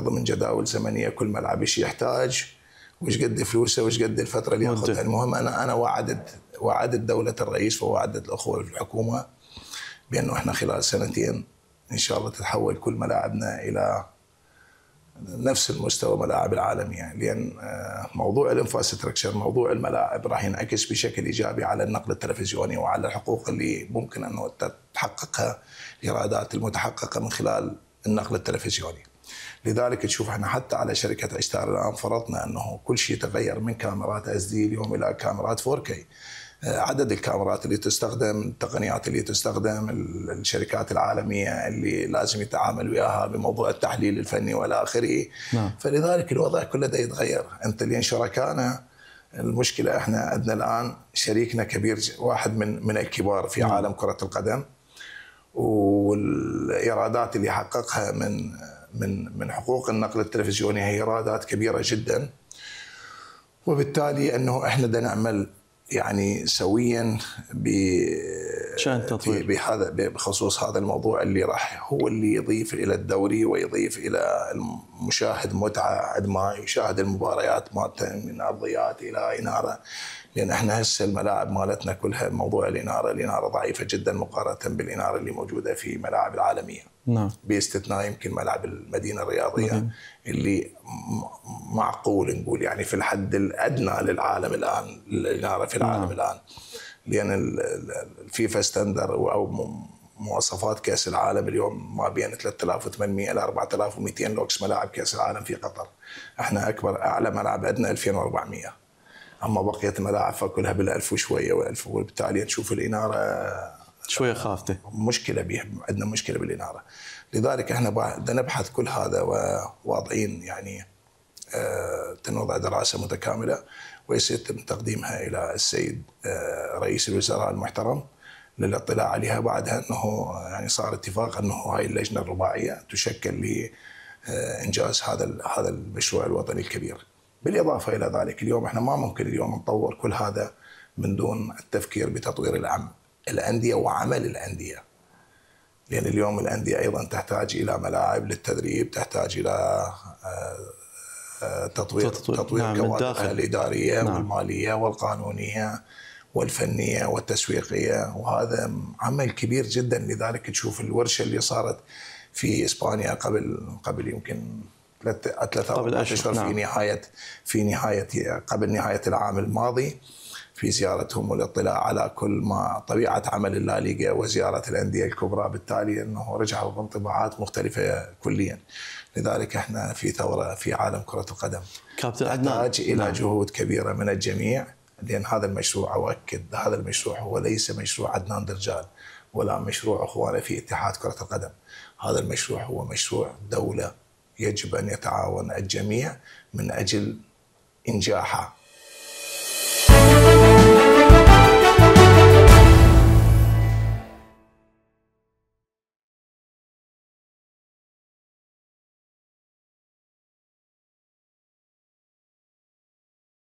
ضمن جداول زمنيه كل ملعب إيش يحتاج. وش قد فلوسه؟ وش قد الفترة اللي ياخذها المهم أنا أنا وعدت وعدت دولة الرئيس ووعدت الأخوة في الحكومة بأنه إحنا خلال سنتين إن شاء الله تتحول كل ملاعبنا إلى نفس المستوى ملاعب العالميه لأن آه، موضوع الانفراستراكشر موضوع الملاعب راح ينعكس بشكل إيجابي على النقل التلفزيوني وعلى الحقوق اللي ممكن أنه تحققها الإيرادات المتحققة من خلال النقل التلفزيوني. لذلك تشوف إحنا حتى على شركة اشتار الآن فرضنا إنه كل شيء تغير من كاميرات اس دي اليوم إلى كاميرات 4K. عدد الكاميرات اللي تستخدم التقنيات اللي تستخدم الشركات العالمية اللي لازم يتعامل وياها بموضوع التحليل الفني والى آخره نعم. فلذلك الوضع كله ده يتغير أنت اللي شركائنا المشكلة إحنا عندنا الآن شريكنا كبير واحد من من الكبار في نعم. عالم كرة القدم والإيرادات اللي حققها من من من حقوق النقل التلفزيوني هي إيرادات كبيرة جدا. وبالتالي أنه إحنا بدنا نعمل يعني سويا ب بهذا بخصوص هذا الموضوع اللي راح هو اللي يضيف إلى الدوري ويضيف إلى المشاهد متعة عندما يشاهد المباريات مالته من أرضيات إلى إنارة. لأن إحنا هسه الملاعب مالتنا كلها موضوع الإنارة، الإنارة ضعيفة جدا مقارنة بالإنارة اللي موجودة في ملاعب العالمية. نعم باستثناء يمكن ملعب المدينة الرياضية نعم. اللي معقول نقول يعني في الحد الأدنى للعالم الآن الإنارة في العالم نعم. الآن. لأن الفيفا standard أو مواصفات كأس العالم اليوم ما بين 3800 إلى 4200 لوكس ملاعب كأس العالم في قطر. إحنا أكبر أعلى ملعب عندنا 2400. أما بقية الملاعب فكلها بالألف وشوية والف وبالتالي نشوف الإنارة شوية خافتة مشكلة بيه عندنا مشكلة بالإنارة لذلك إحنا بدنا نبحث كل هذا وواضعين يعني آه تنوضع دراسة متكاملة ويتم تقديمها إلى السيد آه رئيس الوزراء المحترم للاطلاع عليها بعدها إنه يعني صار اتفاق إنه هاي اللجنة الرباعية تشكل لانجاز هذا هذا المشروع الوطني الكبير. بالإضافة إلى ذلك اليوم إحنا ما ممكن اليوم نطور كل هذا من دون التفكير بتطوير العم الأندية وعمل الأندية. لأن اليوم الأندية أيضا تحتاج إلى ملاعب للتدريب، تحتاج إلى آه، آه، تطوير تطوير, تطوير نعم كوادرها الإدارية نعم. والمالية والقانونية والفنية والتسويقية وهذا عمل كبير جدا لذلك تشوف الورشة اللي صارت في إسبانيا قبل قبل يمكن ثلاث قبل اشهر نعم. في نهايه في نهايه قبل نهاية العام الماضي في زيارتهم والاطلاع على كل ما طبيعة عمل الليغا وزيارة الأندية الكبرى بالتالي أنه رجعوا بانطباعات مختلفة كليا لذلك إحنا في ثورة في عالم كرة القدم كابتن تحتاج إلى نعم. جهود كبيرة من الجميع لأن هذا المشروع أؤكد هذا المشروع هو ليس مشروع عدنان درجال ولا مشروع أخوانه في اتحاد كرة القدم هذا المشروع هو مشروع دولة يجب أن يتعاون الجميع من أجل انجاحها